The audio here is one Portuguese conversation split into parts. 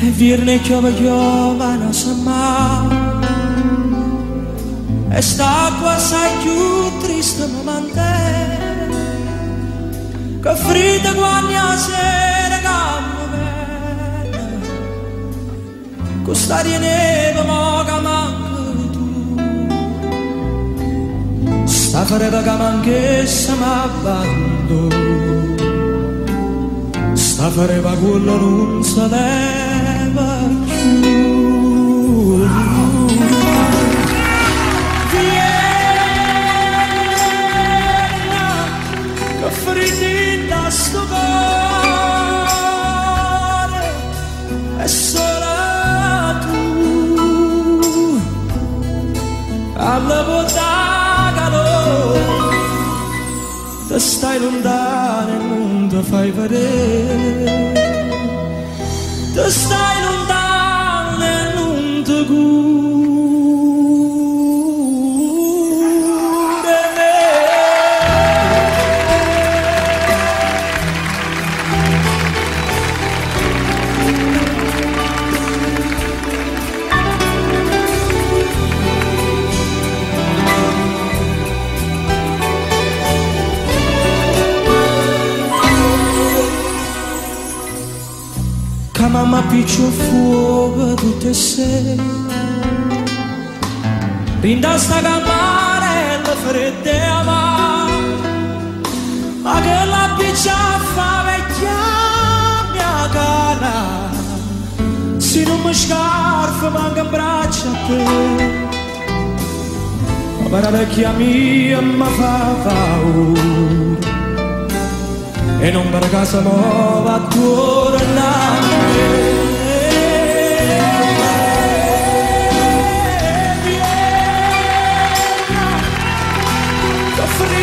E Virne chiovo giovane samma E st'acqua sai più triste momante Che frita guagna sera gamma bella Costare neve moga manco tu Sta fare che manchessa ma abbandona sta fareva quello non sapeva più fredda sto cuore è solo tu. Alla volta stai lontano e non ti fai vedere te stai lontano e cura Ca mamma piccio fuoco tutte sei Rinda sta cammarella fredda e amara Ma. Che la piccia fa vecchia mia cara Se non mi scarfa manca in braccia a te. Ma la vecchia mia mi fa paura. E non per casa nuova tornare.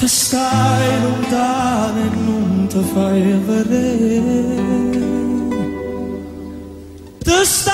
te stai lontano e non ti fai vedere. Te stai